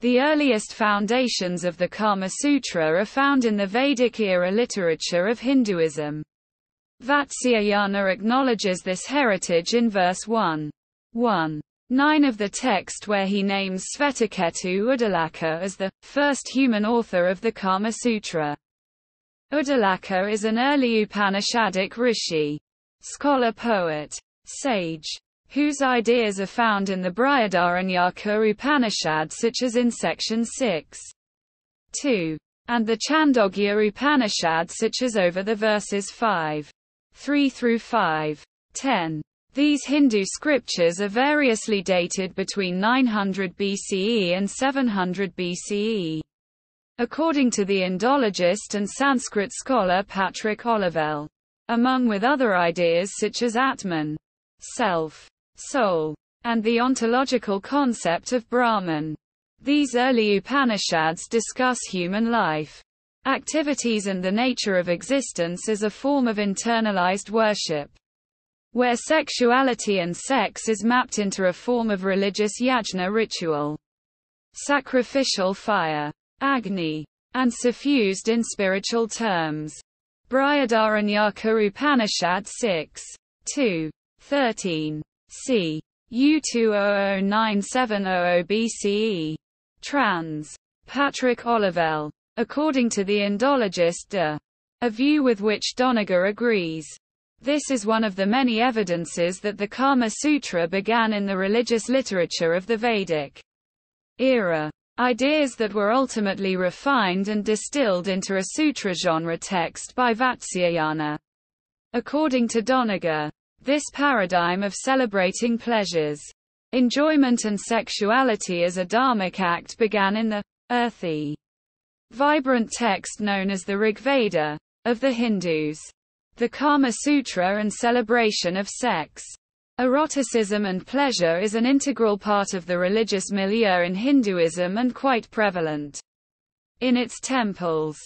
The earliest foundations of the Kama Sutra are found in the Vedic-era literature of Hinduism. Vatsyayana acknowledges this heritage in verse 1. 1. 9 of the text where he names Svetaketu Udalaka as the first human author of the Kama Sutra. Udalaka is an early Upanishadic rishi, scholar poet, sage, whose ideas are found in the Brihadaranyaka Upanishad such as in section 6. 2. And the Chandogya Upanishad such as over the verses 5. 3 through 5. 10. These Hindu scriptures are variously dated between 900 BCE and 700 BCE. According to the Indologist and Sanskrit scholar Patrick Olivelle, among with other ideas such as Atman, self, soul, and the ontological concept of Brahman. These early Upanishads discuss human life, activities and the nature of existence as a form of internalized worship, where sexuality and sex is mapped into a form of religious yajna ritual, sacrificial fire, agni, and suffused in spiritual terms. Brihadaranyaka Upanishad 6. 2. 13. C. U20097000 BCE. Trans. Patrick Olivelle. According to the Indologist de. A view with which Doniger agrees. This is one of the many evidences that the Kama Sutra began in the religious literature of the Vedic era. Ideas that were ultimately refined and distilled into a sutra genre text by Vatsyayana. According to Doniger, this paradigm of celebrating pleasures, enjoyment and sexuality as a dharmic act began in the earthy, vibrant text known as the Rig Veda of the Hindus. The Kama Sutra and celebration of sex. Eroticism and pleasure is an integral part of the religious milieu in Hinduism and quite prevalent in its temples.